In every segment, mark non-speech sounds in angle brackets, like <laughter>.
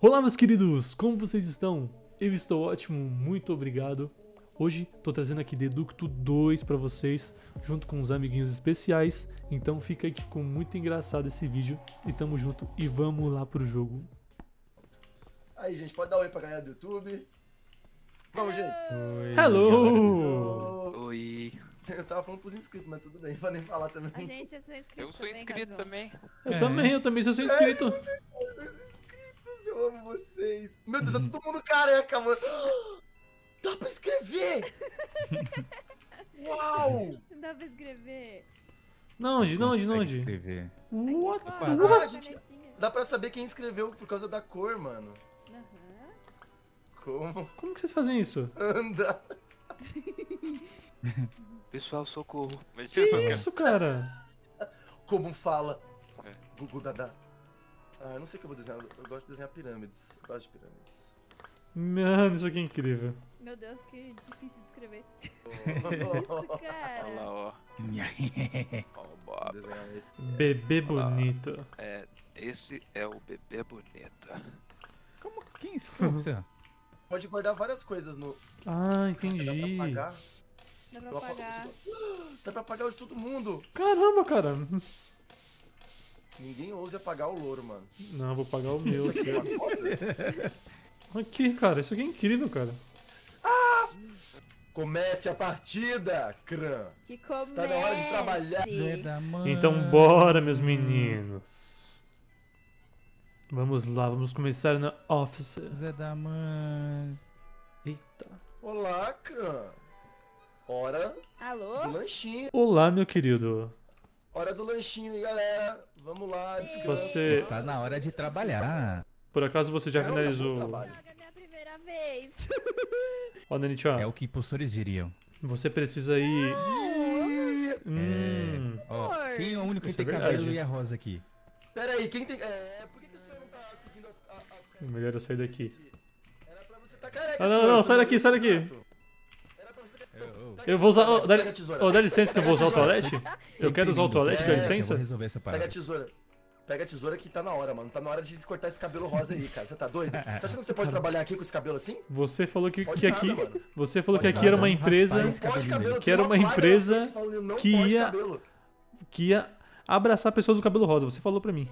Olá, meus queridos, como vocês estão? Eu estou ótimo, muito obrigado. Hoje tô trazendo aqui Deducto 2 pra vocês, junto com uns amiguinhos especiais. Então fica aí que ficou muito engraçado esse vídeo. E tamo junto e vamos lá pro jogo. Aí, gente, pode dar oi pra galera do YouTube. Vamos, gente. Hello! Oi. Eu tava falando pros inscritos, mas tudo bem, pra nem falar também. A gente é só inscrito Eu sou também, inscrito Casão. também. Eu É. também, eu também sou seu inscrito. Inscritos, eu amo vocês. Meu Deus, é todo mundo careca, mano. <gasps> Dá pra escrever! <laughs> Uau! Não dá pra escrever. Não, onde, não, onde, não, onde? escrever. What? Ah, gente. canetinha. Dá pra saber quem escreveu por causa da cor, mano. Como Como que vocês fazem isso? anda? <laughs> Pessoal, socorro. Mas Que isso, cara? Como fala? É. Gugu Dada. Ah, eu não sei o que eu vou desenhar. Eu gosto de desenhar pirâmides. Eu gosto de pirâmides. Mano, isso aqui é incrível. Meu Deus, que difícil de escrever. <laughs> Isso, Olha lá, cara. ó. Ó. Bebê bonito. É, esse é o bebê bonita. Como quem escreveu você? Pode guardar várias coisas no. Ah, Dá pra entendi. apagar. Dá pra apagar. Dá pra apagar <gasps> o de todo mundo. Caramba, cara. Ninguém ouse apagar o louro, mano. Não, vou pagar o meu aqui. aqui é? Aqui, cara, isso aqui é incrível, cara. Comece a partida, Cran. Que comece. Está na hora de trabalhar. Então bora, meus meninos. Vamos lá, vamos começar na Office. Zé da mãe. Eita. Olá, Cran. Hora do Alô? lanchinho. Olá, meu querido. Hora do lanchinho, hein, galera. Vamos lá, descansa. Você- Está na hora de trabalhar. Por acaso você já É, finalizou. é minha primeira vez. <laughs> Ó, ó. É o que impostores diriam. Você precisa ir. Hum. Ó, Amor. quem é o único que Isso é tem verdade. cabelo e é rosa aqui? Pera aí, quem tem. É, por que, que o senhor não tá seguindo as. a- as... Melhor eu sair daqui. Era pra você tá careca. Ah, não, não, sai daqui, sai daqui. Eu vou usar. aqui, Ô, dá, Pega a tesoura. ô, dá licença que eu vou usar o toalete? Eu quero usar o toalete, dá É, Eu licença? vou resolver essa Pega a parada. tesoura. Pega a tesoura que tá na hora, mano. Tá na hora de cortar esse cabelo rosa aí, cara. Você tá doido? <laughs> Você acha que você pode trabalhar aqui com esse cabelo assim? Você falou que, que nada, aqui. mano. Você falou que Pode aqui era uma empresa cabelo. Que era uma empresa falando, não que ia- cabelo. que ia abraçar pessoas do cabelo rosa. Você falou pra mim.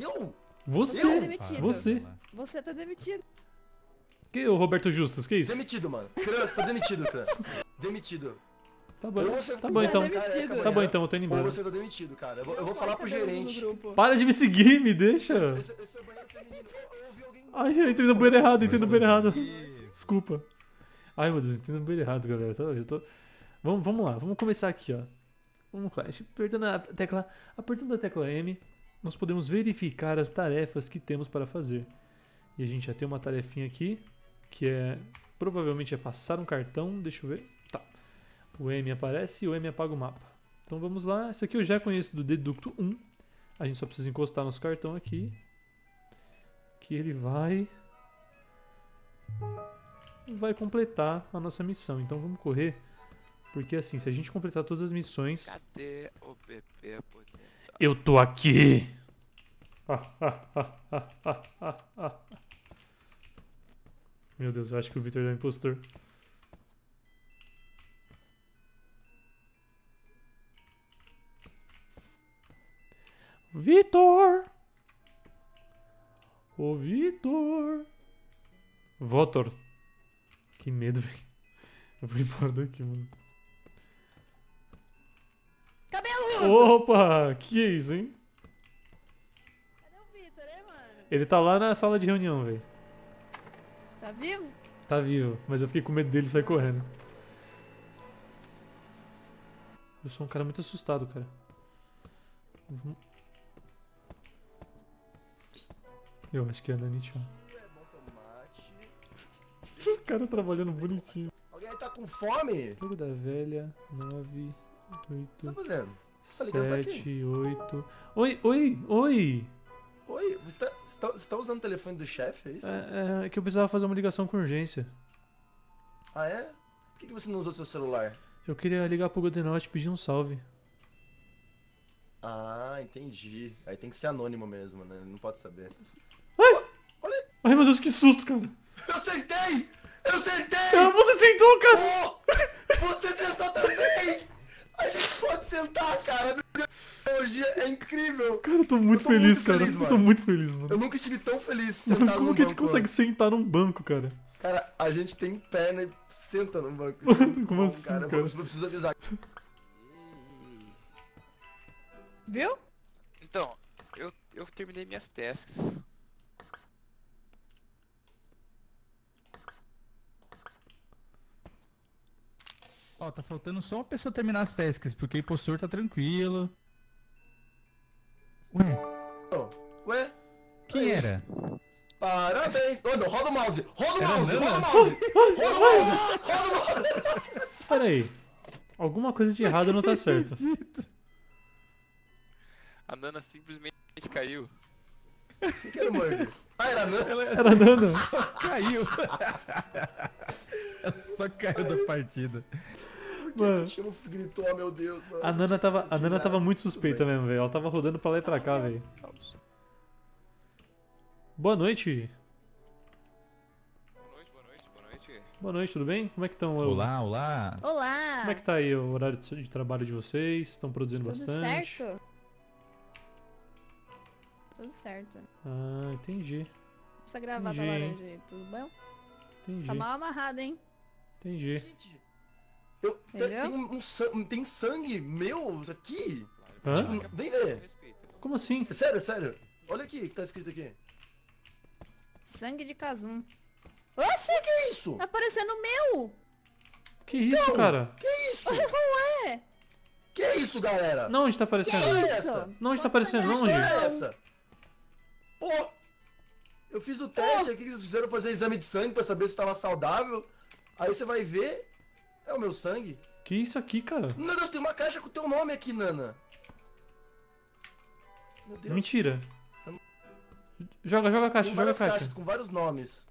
Eu? Você! Eu? Demitido. Você! Você tá demitido. Que o Roberto Justus, que isso? Demitido, mano. Cran, você tá demitido, Cran. Demitido. Tá bom, Ou você tá bom então. demitido. Tá bom então, eu tô indo Ou embora. você tá demitido, cara. Eu vou, eu vou falar pro gerente. Para de me seguir, me deixa! Esse, esse é. Ai, eu entrei no banheiro errado, entrei no banheiro errado. Desculpa. Ai, meu Deus, entrei no banheiro errado, galera. Tá, eu tô... vamos, vamos lá, vamos começar aqui, ó. Vamos lá. Apertando a tecla, apertando a tecla M, nós podemos verificar as tarefas que temos para fazer. E a gente já tem uma tarefinha aqui, que é provavelmente é passar um cartão. Deixa eu ver. Tá. O M aparece e o M apaga o mapa. Então vamos lá. Esse aqui eu já conheço do Deducto 1. A gente só precisa encostar nosso cartão aqui. Que ele vai vai completar a nossa missão. Então vamos correr. Porque assim, se a gente completar todas as missões. Cadê o bonita? Eu tô aqui! Meu <laughs> Deus, eu acho que o Victor é um impostor. Vitor! Ô Vitor! Votor! Que medo, <laughs> velho. Eu vou embora daqui, mano. Cabelo! Opa! Que é isso, hein? Cadê o Vitor, hein, mano? Ele tá lá na sala de reunião, velho. Tá vivo? Tá vivo, mas eu fiquei com medo dele sair correndo. Eu sou um cara muito assustado, cara. Eu acho que é a Nanit. ó. Bom tomate. O cara trabalhando bonitinho. Alguém aí tá com fome? O Jogo da velha, 9, que você tá 8, fazendo? Você tá ligando pra quem? 7, 8. Oi, oi, oi! Oi, você tá, você tá- você tá usando o telefone do chefe, é isso? É, é que eu precisava fazer uma ligação com urgência. Ah, é? Por que, que você não usou seu celular? Eu queria ligar pro Godenote e pedir um salve. Ah, entendi. Aí tem que ser anônimo mesmo, né? Não pode saber. Ai, meu Deus, que susto, cara. Eu sentei! Eu sentei! Ah, você sentou, cara. Pô, você sentou também! A gente pode sentar, cara. Meu Deus, a tecnologia é incrível. Cara, eu tô muito Eu tô feliz, muito cara. feliz, eu tô mano. muito feliz, mano. Eu nunca estive tão feliz Mano, sentado como num que a gente consegue antes. sentar num banco, cara? Cara, a gente tem perna e senta no banco. <laughs> Isso é Como bom, assim, cara? Eu cara? Eu preciso avisar. Viu? Então, eu, eu terminei minhas tasks. Ó, tá faltando só uma pessoa terminar as tasks, porque o impostor tá tranquilo. Ué, Ué? quem Aí. era? Parabéns! Ô, não, roda o mouse! Roda o Era mouse! Roda o <laughs> mouse! Roda o mouse! Roda o mouse! Pera aí. Alguma coisa de errado não tá certa. A Nana simplesmente caiu. Quem que era o Murder? Ah, era a Nana? Era a Nana. Caiu! <laughs> Ela só caiu da partida. Por que Mano. o Timo gritou, oh, meu Deus, mano? A Nana tava, a Nana tava muito suspeita mesmo, velho. Ela tava rodando pra lá e pra cá, velho. Boa noite. Boa noite, boa noite, boa noite. Boa noite, tudo bem? Como é que estão? Olá, olá. Olá! Como é que tá aí o horário de de trabalho de vocês? Estão produzindo Tudo bastante? certo? Tudo certo. Ah, entendi. Essa gravata Entendi. laranja aí, tudo bom? Entendi. Tá mal amarrado, hein? Entendi. Eu, tem, tem um, san- tem sangue meu aqui? Hã? Tipo, vem ver. Como assim? É Sério, sério. Olha aqui o que tá escrito aqui. Sangue de casum. Oxe, Que é isso? tá parecendo o meu! Que isso, cara? Que isso? <laughs> Ué, Que é isso, galera? Não, onde tá que aparecendo? é isso? essa? Não, onde tá aparecendo? Que Onde? história é essa? Pô, eu fiz o teste aqui, eles fizeram fazer exame de sangue pra saber se tava saudável. Aí você vai ver, é o meu sangue. Que isso aqui, cara? Meu Deus, tem uma caixa com o teu nome aqui, Nana. Meu Deus. Mentira. Joga, joga a caixa, Tem joga a caixa. caixas com vários nomes.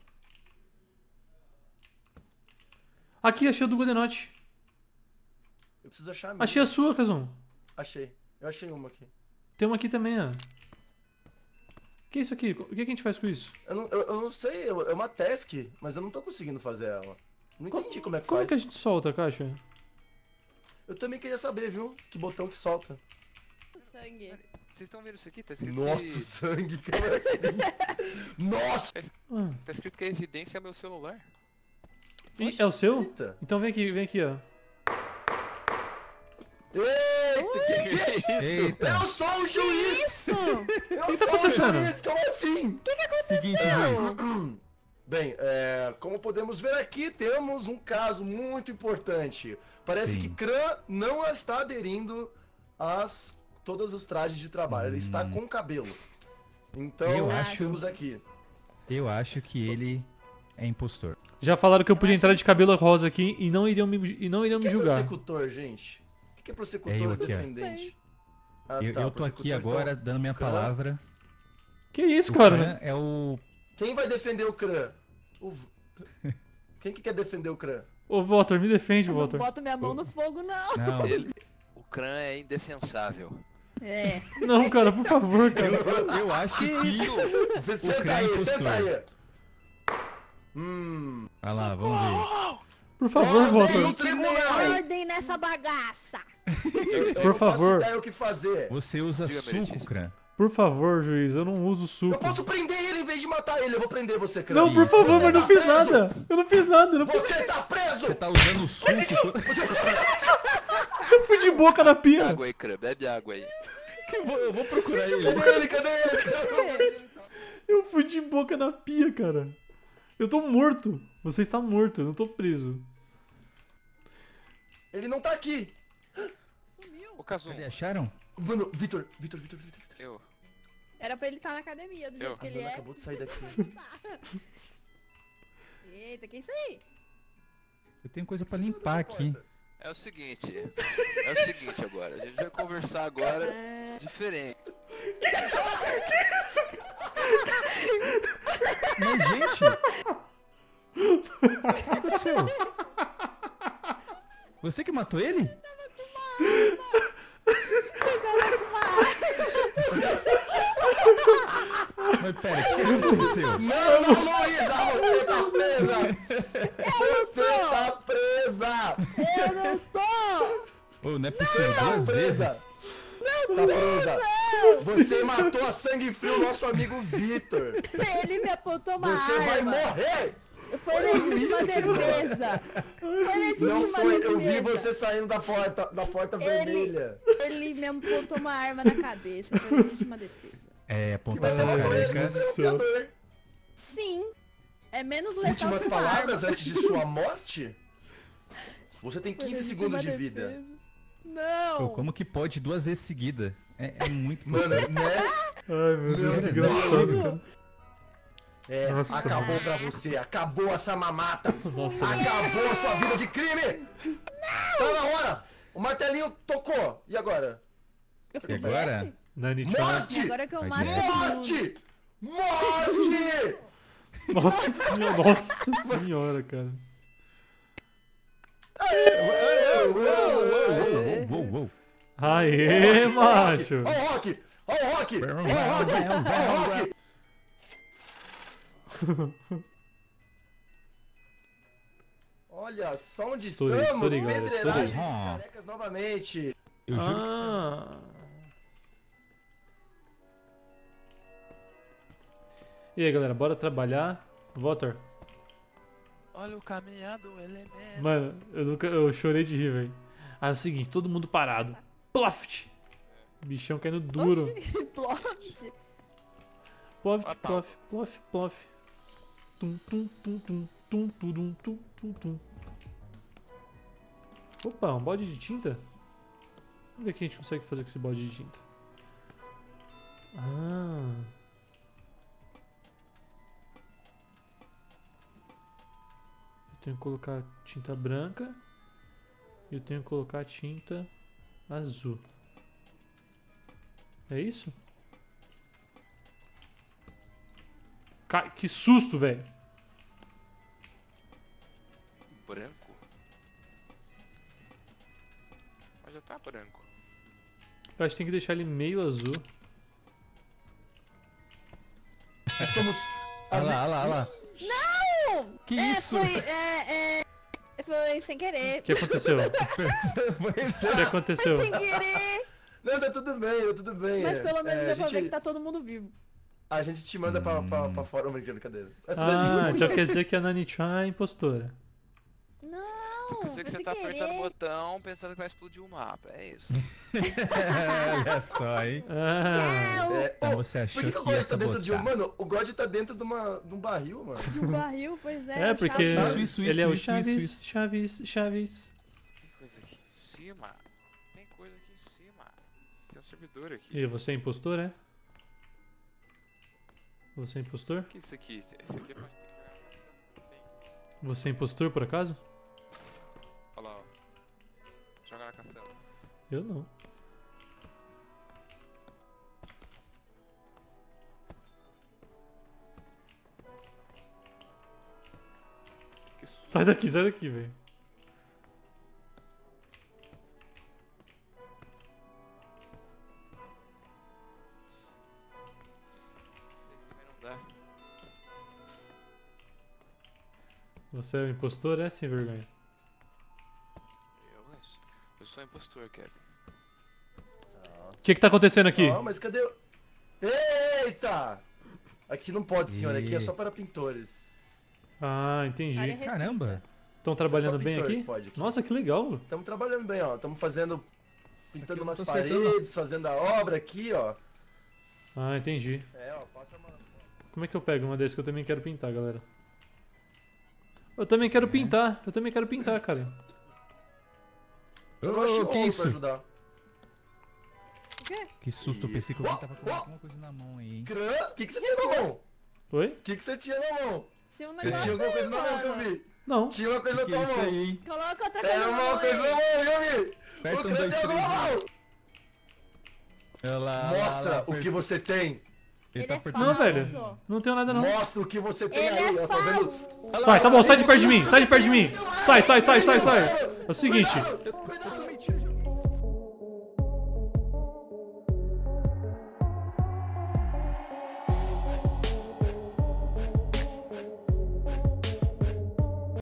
Aqui, achei o do Godenote. Eu preciso achar a minha. Achei a sua, Kazum. Achei. Eu achei uma aqui. Tem uma aqui também, ó. Que é isso aqui? O que, que a gente faz com isso? Eu não, eu, eu não sei, eu- é uma task, mas eu não tô conseguindo fazer ela. Não entendi como é que Como faz. que a gente solta a caixa? Eu também queria saber, viu? Que botão que solta. Sangue. Vocês estão vendo isso aqui? Tá escrito Nossa, que... sangue, como assim? <laughs> Nossa! Ah, Tá escrito que a evidência é meu celular. e- é o seu? Eita! Então vem aqui, vem aqui, ó. Eita, que, que é <laughs> isso? Eita. Eu sou o juiz! Isso! Eu que tá sou o acontecendo? juiz, como assim? Seguinte, Luiz. Bem, é, como podemos ver aqui, temos um caso muito importante. Parece Sim. que Kran não está aderindo às todos os trajes de trabalho. Ele está com cabelo. Então, Eu acho- aqui. Eu acho que ele é impostor. Já falaram que eu podia entrar de cabelo rosa aqui e não iriam me, e não iriam O me que é julgar. prossecutor, gente? O que é prossecutor É eu aqui, defendente? Ah, eu, tá, eu tô aqui agora então, dando minha Kran? palavra. Que isso, O cara? Kran é o. Quem vai defender o Kran? O... <laughs> Quem que quer defender o Kran? Ô, Walter, me defende, Eu não boto minha mão no fogo, não. Não, <laughs> Ele... O Kran é indefensável. É. Não, cara, por favor, cara. eu, eu acho Que que. isso? Senta é aí, impostor. senta aí. Hum. Olha lá, vamos ver. Por favor, Ordem no Walter. tribunal! Ordem nessa bagaça! Eu, eu Por não faço favor. ideia o que fazer. Você usa Diga, suco. Kran. Por favor, juiz, eu não uso Eu suco. posso prender vez de matar ele. Eu vou prender você, Kran. Não, por favor, mas não tá fiz preso. nada. Eu não fiz nada, eu não fiz... Você tá preso! Você tá usando suco. eu fui de boca na pia. Água aí, Kran. Bebe água aí. eu, vou, <laughs> eu vou procurar ele. Cadê ele? Cadê ele? Cadê ele? Eu fui de boca na pia, cara. Eu tô morto. Você está morto, eu não tô preso. Ele não tá aqui. Ô, Kazum, Cadê? Acharam? Mano, Vitor, Vitor, Vitor, Vitor, Vitor. eu... Era pra ele estar na academia, do jeito Eu. que ele é. acabou de sair daqui. <laughs> Eita, que isso aí? Eu tenho coisa pra limpar aqui. porta. É o seguinte. É o seguinte agora. A gente vai conversar agora diferente. Mas, gente. O que aconteceu? Você que matou ele? Mas pera, o que aconteceu? Não, não, Luísa, você tá presa! Você tá presa! Eu não tô! Ô, não é possível, duas presa. vezes. Tá presa! Você matou a sangue frio nosso amigo Vitor! Ele me apontou uma Você vai arma. morrer! Foi legítima defesa. Foi legítima Não foi, eu vi defesa. você saindo da porta, da porta Ele- vermelha. Ele me apontou uma arma na cabeça. Foi legítima defesa. É, E ele careca. grampeador. Sim. É menos letal Últimas palavras antes de sua morte? <laughs> Você tem Foi 15 legítima segundos de defesa. vida. Não. Pô, como que pode duas vezes seguida? É, é muito Mano, né? Ai, meu Deus, Meu que engraçado. É, Nossa. acabou pra você, acabou essa mamata, Nossa, acabou a sua vida de crime! Está na hora! O martelinho tocou, e agora? E agora? Nani Morte! agora que eu Vai mato. Morte! Morte! Nossa senhora, nossa senhora, cara. Uou. Aê, macho. Ó o Rock! Ó o Rock! Ó o Rock! Ó o Rock! Olha só onde Estourei, estamos! estourei, galera, Pedreiragem estourei. dos carecas novamente! Eu juro que sim. E aí, galera, bora trabalhar? Votor. Olha o caminhar do elemento. Mano, eu nunca. Eu chorei de rir, velho. Ah, é o seguinte, todo mundo parado. Ploft! Bichão caindo duro. Plot. <laughs> Ploft, Ah, tá. ploft, ploft, ploft. Tum, tum, tum, tum, tum, tudum, tum, tum, tum. Opa, um bode de tinta? Vamos ver o que a gente consegue fazer com esse bode de tinta. Ah. Tenho que colocar tinta branca. E eu tenho que colocar tinta azul. É isso? Ca- Que susto, velho. Branco? Mas já tá branco. Eu acho que tem que deixar ele meio azul. Nós somos. Olha lá, olha lá, olha lá. Não! Que É, isso? foi, é, é, <laughs> foi sem O querer. que aconteceu? O Foi que aconteceu? Sem querer. Não, tá tudo bem, tá tudo bem. Mas é. pelo menos É, a pra ver gente- que tá todo mundo vivo. A gente te manda pra, pra, pra fora, brincando, cadeira. Essa Ah, então quer dizer que a Nani-chan é impostora. Não, Eu pensei que você tá sem apertando o querer. botão pensando que vai explodir o mapa. É isso. <laughs> Olha só, hein? Ah, É, Então você achou por que, que o God tá dentro de um. Mano, o God tá dentro de, uma, de um barril, mano. De um barril, pois é. é, porque Chaves. Isso, isso, ele é o isso, Chaves, isso, isso. Chaves, Chaves. Tem coisa aqui em cima. Tem coisa aqui em cima. Tem um servidor aqui. E você é impostor, é? Você é impostor? O que é isso aqui? Esse aqui cação. Tem. Você é impostor, por acaso? Eu não. Sai daqui, sai daqui, velho. Você é o impostor, é sem vergonha. Impostor, Kevin. O que que tá acontecendo aqui? Ó, mas cadê o. Eita! Aqui não pode, senhor. Aqui é só para pintores. Ah, entendi. Caramba. Estão trabalhando É bem aqui? aqui. Nossa, que legal. Estamos trabalhando bem, ó. Estamos fazendo. Pintando não umas tô acertando. paredes, fazendo a obra aqui, ó. Ah, entendi. É, ó, passa uma. Como é que eu pego uma dessas que eu também quero pintar, galera? Eu também quero pintar. Eu também quero pintar, cara. Eu de ô, que isso? pra ajudar. O quê? Que susto, eu pensei que alguém tava com alguma coisa na mão aí? Crã? O que, que você tinha na mão? O Oi? que, que você tinha na mão? Tinha um Você negócio tinha alguma aí, coisa na mão que eu vi. Não. Tinha uma coisa Que na é tua isso mão. aí, hein? Coloca outra coisa Era na uma coisa na mão, eu vi. Aperta O Crã tem alguma mão. Mostra o que você tem. Ele Ele tá é. Não, velho. Não tenho nada, não. Mostra o que você tem Ele aí, é ó. Tá Vai, tá bom, sai de perto de mim. Sai de perto de mim. Sai, sai, sai, sai, sai. É o seguinte.